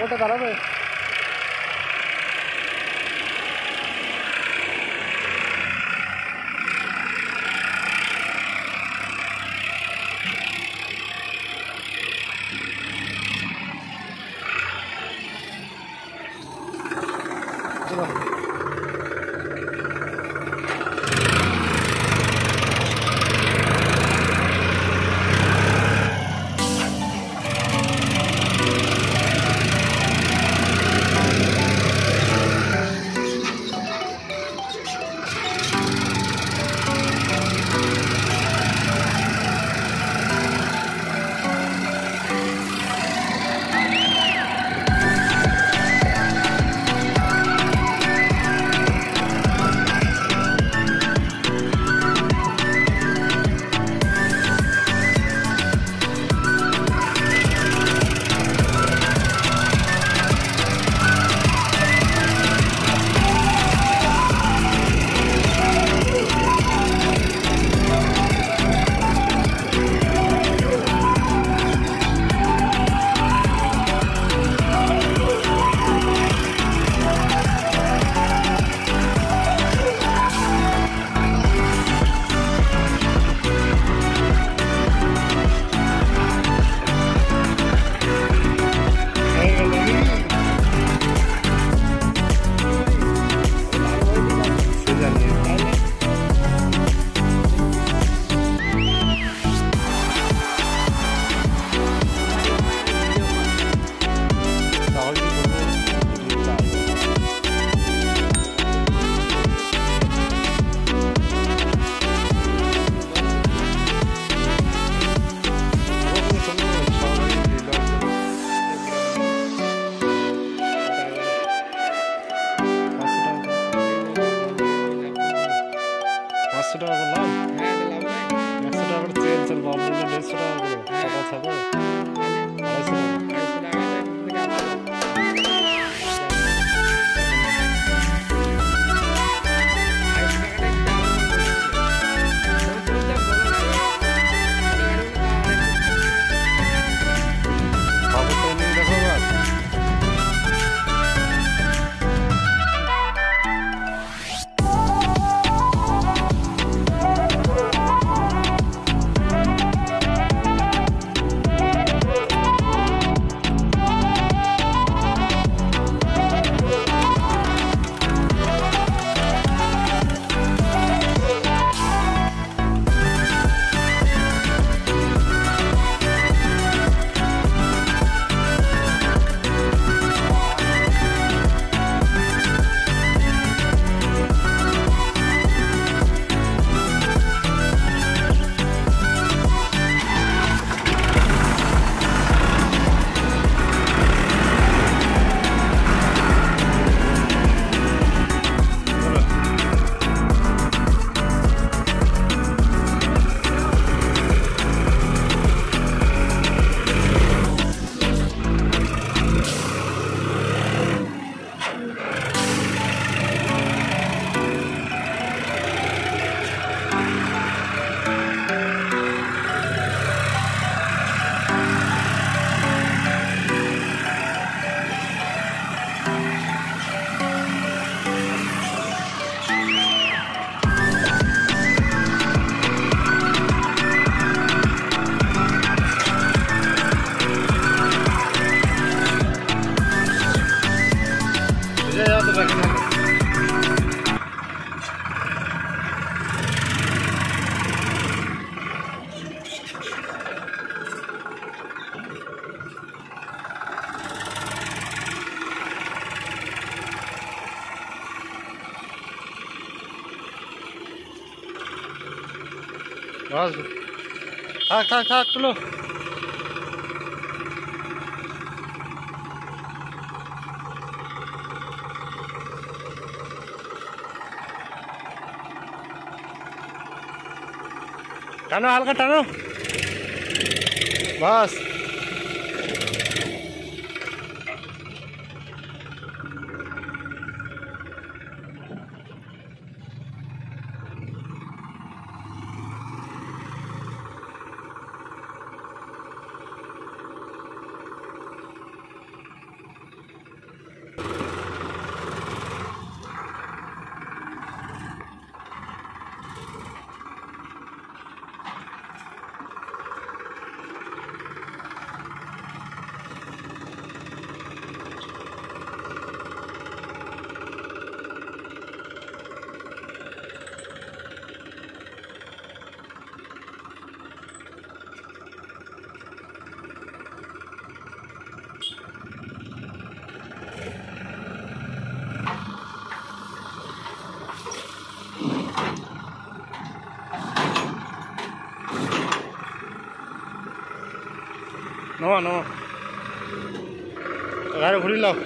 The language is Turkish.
我在干了呗100 টাকা বললাম হ্যাঁ দিলাম 100 টাকা তেল তেল বাবু 150 টাকা করে টাকা থাকো Hadi bakalım. Vazgeç. Tak tak tak dulu. টানো হালকা টানো। বাস। নহয় নহয় এঘাৰ ঘূৰি লওক